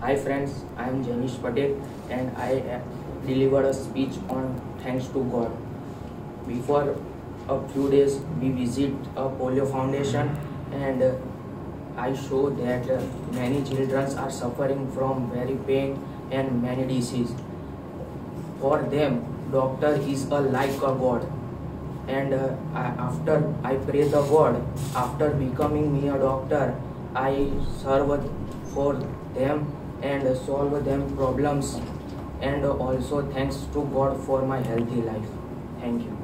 Hi friends, I am Jainish Patel and I uh, delivered a speech on thanks to God. Before a few days we visit a polio foundation and uh, I show that uh, many children are suffering from very pain and many diseases. For them, doctor is a like a God. And uh, I, after I pray the God, after becoming me a doctor, I serve for them and solve them problems and also thanks to God for my healthy life. Thank you.